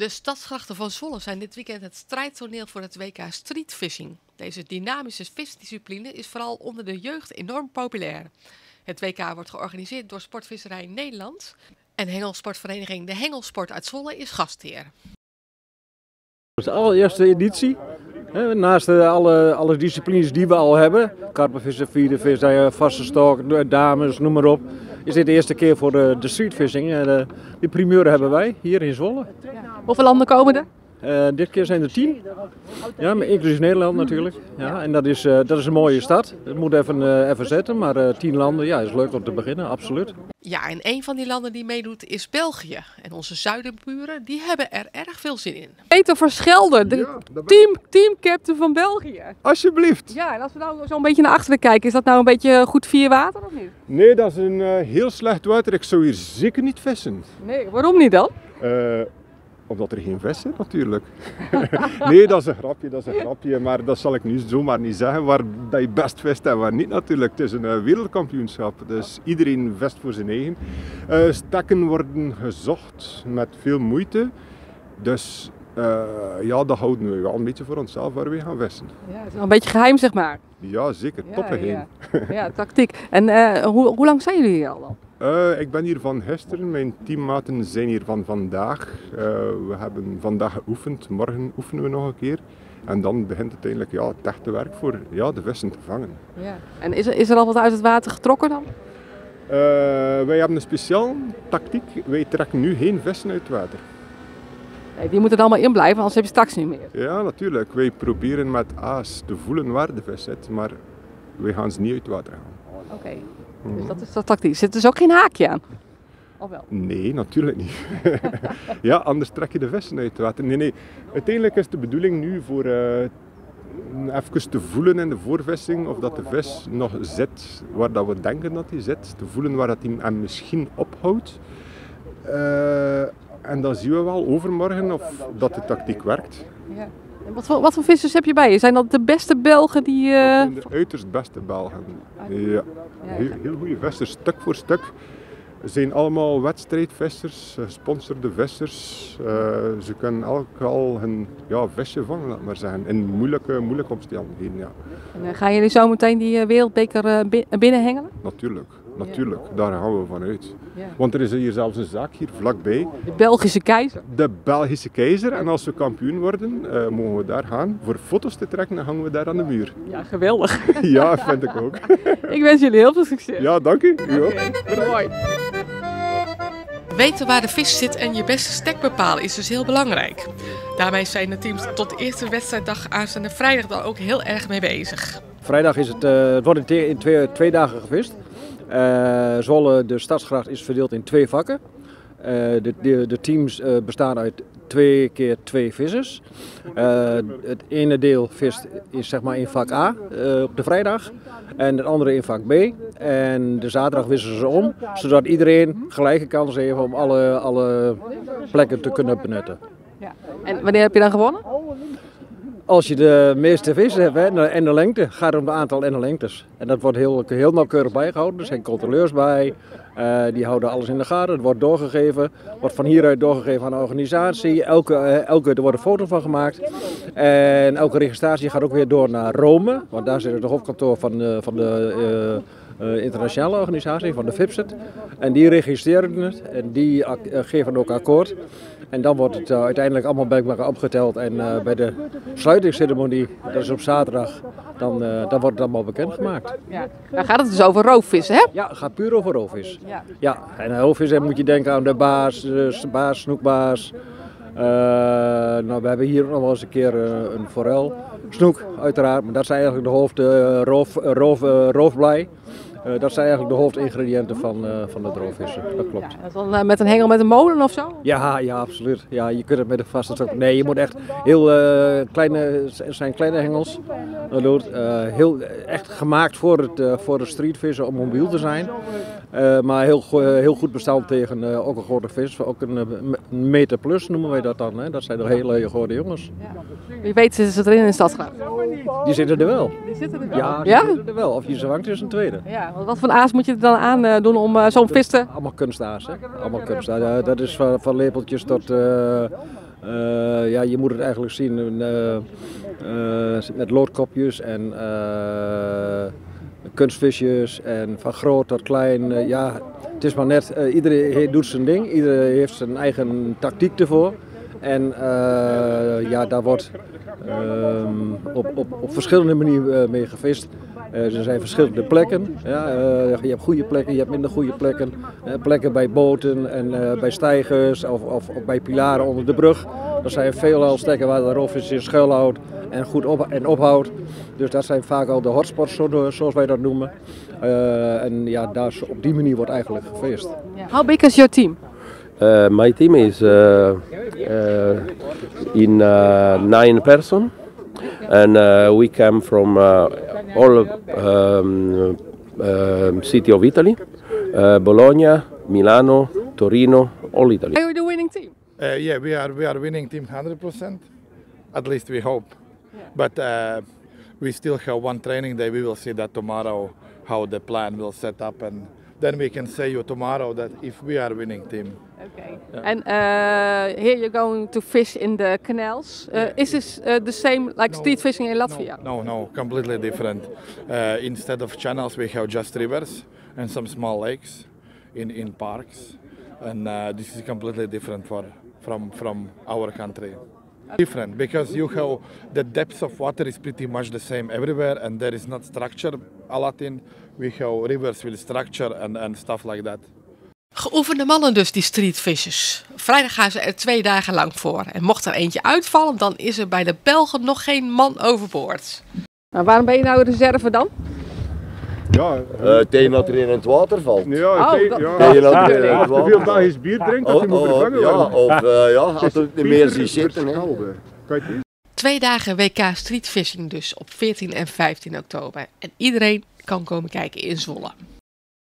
De stadsgrachten van Zwolle zijn dit weekend het strijdtoneel voor het WK Street Fishing. Deze dynamische visdiscipline is vooral onder de jeugd enorm populair. Het WK wordt georganiseerd door Sportvisserij Nederland. En hengelsportvereniging De Hengelsport uit Zwolle is gastheer. Het is de allereerste editie. Hè, Naast eh, alle, alle disciplines die we al hebben, karpenvissen, vierdenvissen, vaste stok, dames, noem maar op, is dit de eerste keer voor de, de streetfishing. En eh, die primeur hebben wij hier in Zwolle. Hoeveel landen komen er? Eh, dit keer zijn er tien. Ja, maar inclusief Nederland natuurlijk. Ja, en dat is, eh, dat is een mooie stad. Het moet even, eh, even zetten, maar eh, tien landen, ja, is leuk om te beginnen, absoluut. Ja, en een van die landen die meedoet is België. En onze zuidenburen die hebben er erg veel zin in. Peter Verschelder, de team, teamcaptain van België. Alsjeblieft. Ja, en als we nou zo een beetje naar achteren kijken, is dat nou een beetje goed vier water of niet? Nee, dat is een eh, heel slecht water. Ik zou hier zeker niet vissen. Nee, waarom niet dan? Omdat er geen vis zit natuurlijk. nee, dat is een grapje, dat is een grapje. Maar dat zal ik nu zomaar niet zeggen. Waar dat je best vist en waar niet natuurlijk. Het is een eh, wereldkampioenschap. Dus iedereen vist voor zijn eigen. Eh, stekken worden gezocht met veel moeite. Dus eh, ja, dat houden we wel een beetje voor onszelf waar we gaan vissen. Ja, het is wel een beetje geheim, zeg maar. Ja, zeker. Ja, Toppigeen. ja. Ja, tactiek. En eh, hoe, hoe lang zijn jullie hier al dan? Eh, ik ben hier van gisteren, mijn teammaten zijn hier van vandaag. Eh, we hebben vandaag geoefend, morgen oefenen we nog een keer. En dan begint uiteindelijk ja, het echte werk voor ja, de vissen te vangen. Ja. En is er, is er al wat uit het water getrokken dan? Wij hebben een speciaal tactiek. Wij trekken nu geen vissen uit het water. Nee, die moeten er allemaal in blijven, anders heb je straks niet meer. Ja, natuurlijk. Wij proberen met aas te voelen waar de vis zit, maar wij gaan ze niet uit het water halen. Oké, dus dat is de tactiek. Zit dus ook geen haakje aan? Of wel? Nee, natuurlijk niet. ja, anders trek je de vissen uit het water. Nee, nee. Uiteindelijk is de bedoeling nu voor eh even te voelen in de voorvissing of dat de vis nog zit waar dat we denken dat hij zit. Te voelen waar dat hij hem misschien ophoudt. Eh, en dan zien we wel overmorgen of dat de tactiek werkt. Ja. En wat, voor, wat voor vissers heb je bij je? Zijn dat de beste Belgen die... Dat zijn de uiterst beste Belgen. Ja, heel, heel goede vissers, stuk voor stuk. Ze zijn allemaal wedstrijdvissers, eh, gesponsorde vissers. Eh, ze kunnen elk al hun ja, visje vangen, laat maar zeggen, in moeilijke, moeilijke omstandigheden. Ja. en, gaan jullie zo meteen die wereldbeker bi- binnenhengelen? Natuurlijk, natuurlijk, daar gaan we van uit. Ja. Want er is hier zelfs een zaak hier vlakbij, De Belgische keizer. de Belgische keizer. En als we kampioen worden, eh, mogen we daar gaan. Voor foto's te trekken, dan hangen we daar aan de muur. Ja, geweldig. ja, vind ik ook. Ik wens jullie heel veel succes. ja, dank u. U ook. Mooi. Weten waar de vis zit en je beste stek bepalen is dus heel belangrijk. Daarmee zijn de teams tot de eerste wedstrijddag aanstaande vrijdag dan ook heel erg mee bezig. Vrijdag is het, eh, het wordt in twee, twee dagen gevist. Eh, Zwolle, de stadsgracht, is verdeeld in twee vakken. Eh, de, de, de teams eh, bestaan uit twee keer twee vissers. Het ene deel vist is zeg maar in vak A op de vrijdag en het andere in vak B. En de zaterdag wisselen ze om, zodat iedereen gelijke kans heeft om alle, alle plekken te kunnen benutten. Ja. En wanneer heb je dan gewonnen? Als je de meeste vissen hebt hè, en de- en de lengte, gaat het om het aantal en de lengtes. En dat wordt heel, heel nauwkeurig bijgehouden. Er zijn controleurs bij, eh, die houden alles in de gaten. Het wordt doorgegeven, wordt van hieruit doorgegeven aan de organisatie. Elke, eh, elke, er wordt een foto van gemaakt. En elke registratie gaat ook weer door naar Rome, want daar zit het hoofdkantoor van de, van de eh, internationale organisatie, van de FIPSET. En die registreren het en die geven ook akkoord. En dan wordt het eh, uiteindelijk allemaal bij elkaar opgeteld. En eh, bij de sluitingsceremonie, dat is op zaterdag, dan, eh, dan wordt het allemaal bekendgemaakt. Ja. Dan gaat het dus over roofvissen, hè? Ja, het gaat puur over roofvis. Ja. Ja, en roofvis moet je denken aan de baas, de baas, snoekbaas. Nou, we hebben hier nog wel eens een keer een forel. Snoek, uiteraard, maar dat zijn eigenlijk de hoofd, eh, roof, roof, roofblij. Eh, dat zijn eigenlijk de hoofdingrediënten van, eh, van het roofvissen. Dat klopt. Ja, dat is dan eh, met een hengel met een molen of zo? Ja, ja, absoluut. Ja, je kunt het met een vaste stok. Nee, je moet echt heel kleine, zijn kleine hengels. Heel, echt gemaakt voor het, voor het streetvissen om mobiel te zijn. Eh, maar heel, go- heel goed bestand tegen eh, ook een grote vis. Ook een, eh, meter plus noemen wij dat dan. Hè. Dat zijn de hele grote jongens. Wie weet zitten ze erin in Stadsgraaf. Die zitten er wel. Die zitten er Ja, die Ja? zitten er wel. Of je ze vangt is een tweede. Ja, wat voor aas moet je er dan aan eh, doen om eh, zo'n vis te... Allemaal kunstaas, hè? Allemaal kunstaas. Ja, dat is van, van lepeltjes tot, eh, eh, ja, je moet het eigenlijk zien eh, eh, met loodkopjes en eh, kunstvisjes en van groot tot klein. eh, ja, het is maar net, eh, iedereen doet zijn ding, iedereen heeft zijn eigen tactiek ervoor. En eh, ja, daar wordt ehm, op, op, op verschillende manieren mee gevist. Er zijn verschillende plekken. Ja, je hebt goede plekken, je hebt minder goede plekken. Plekken bij boten en bij stijgers of, of, of bij pilaren onder de brug. Er zijn veelal stekken waar de roofvis zich schuilhoudt en goed op, en ophoudt. Dus dat zijn vaak al de hotspots, zo- zoals wij dat noemen. Eh, en ja, daar, op die manier wordt eigenlijk gevist. How big is your team? Uh, my team is uh, uh, in uh, nine person, and uh, we come from uh, all um, um, city of Italy, uh, Bologna, Milano, Torino, all Italy. Are you the winning team? Uh, yeah, we are we are winning team 100%. At least we hope. But uh, we still have one training day. We will see that tomorrow how the plan will set up, and then we can say you tomorrow that if we are winning team. Okay. And uh, here you're going to fish in the canals. Uh, is this uh, the same like street fishing in Latvia? No, no, completely different. Uh, instead of channels, we have just rivers and some small lakes in, in parks, and uh, this is completely different for, from from our country. Different because you have the depth of water is pretty much the same everywhere, and there is not structure a lot in. We have rivers with structure and, and stuff like that. Geoefende mannen dus, die streetvissers. Vrijdag gaan ze er twee dagen lang voor. En mocht er eentje uitvallen, dan is er bij de Belgen nog geen man overboord. Maar waarom ben je nou reserve dan? Ja, Eh, tegen dat er in het water valt. ja, Oh, tegen- dat- ja. Tegen dat er in Als het je te veel water Belgisch bier drinkt, dat Oh, je moet oh, vervangen ja, of eh, ja, als het niet meer ziet zitten. je? Twee dagen WK streetfishing dus op 14 en 15 oktober. En iedereen kan komen kijken in Zwolle.